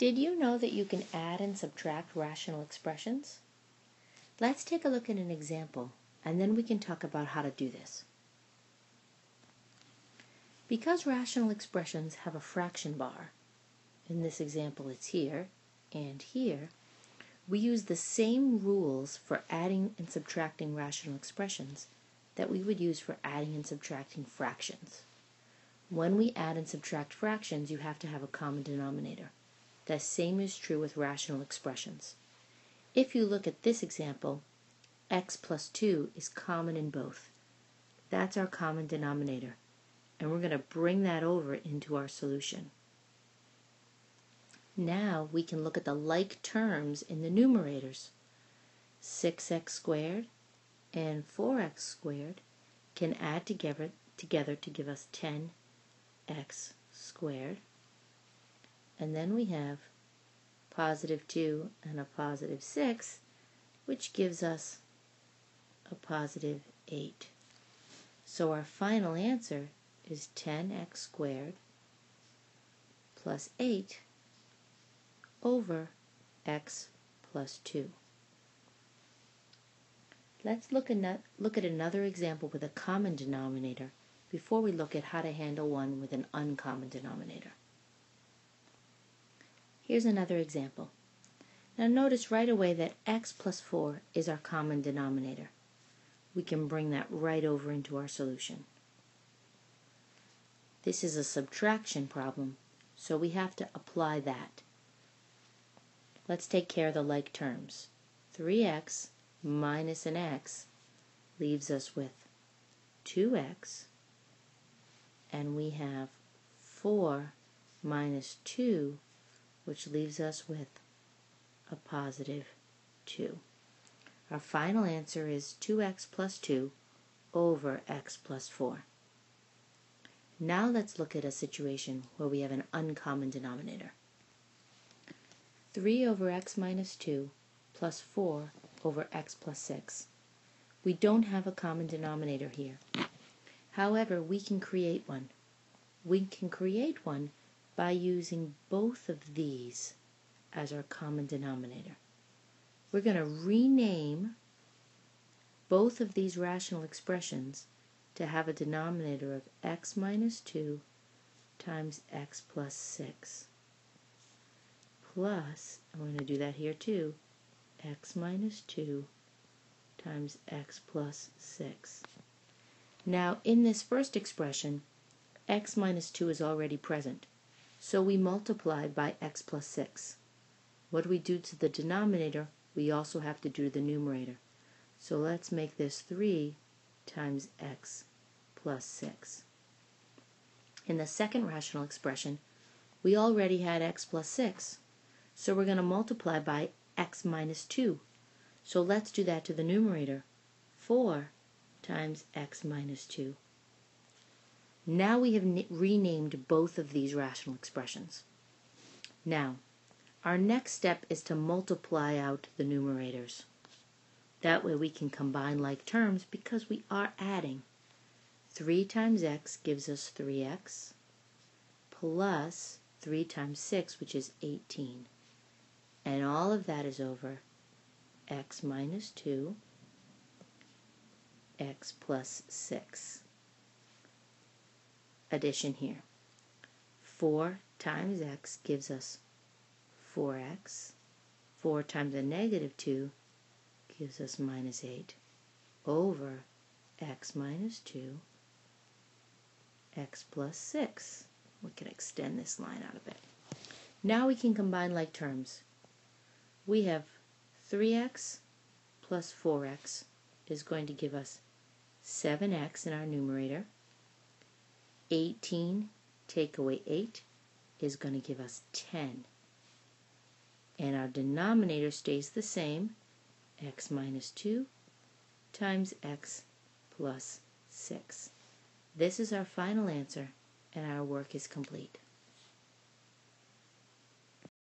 Did you know that you can add and subtract rational expressions? Let's take a look at an example, and then we can talk about how to do this. Because rational expressions have a fraction bar, in this example it's here and here, we use the same rules for adding and subtracting rational expressions that we would use for adding and subtracting fractions. When we add and subtract fractions, you have to have a common denominator. The same is true with rational expressions. If you look at this example, x plus 2 is common in both. That's our common denominator. And we're going to bring that over into our solution. Now we can look at the like terms in the numerators. 6x squared and 4x squared can add together, together to give us 10x squared. And then we have positive 2 and a positive 6, which gives us a positive 8. So our final answer is 10x squared plus 8 over x plus 2. Let's look, look at another example with a common denominator before we look at how to handle one with an uncommon denominator. Here's another example. Now notice right away that x plus 4 is our common denominator. We can bring that right over into our solution. This is a subtraction problem, so we have to apply that. Let's take care of the like terms. 3x minus an x leaves us with 2x, and we have 4 minus 2 which leaves us with a positive 2. Our final answer is 2x plus 2 over x plus 4. Now let's look at a situation where we have an uncommon denominator. 3 over x minus 2 plus 4 over x plus 6. We don't have a common denominator here. However, we can create one. We can create one by using both of these as our common denominator. We're going to rename both of these rational expressions to have a denominator of x minus 2 times x plus 6 plus, I'm going to do that here too, x minus 2 times x plus 6. Now in this first expression, x minus 2 is already present. So we multiply by x plus 6. What do we do to the denominator? We also have to do the numerator. So let's make this 3 times x plus 6. In the second rational expression, we already had x plus 6. So we're going to multiply by x minus 2. So let's do that to the numerator. 4 times x minus 2. Now we have renamed both of these rational expressions. Now, our next step is to multiply out the numerators. That way we can combine like terms because we are adding. 3 times x gives us 3x plus 3 times 6, which is 18. And all of that is over x minus 2, x plus 6 addition here. 4 times x gives us 4x. 4 times a negative 2 gives us minus 8 over x minus 2, x plus 6. We can extend this line out a bit. Now we can combine like terms. We have 3x plus 4x is going to give us 7x in our numerator 18 take away 8 is going to give us 10. And our denominator stays the same, x minus 2 times x plus 6. This is our final answer, and our work is complete.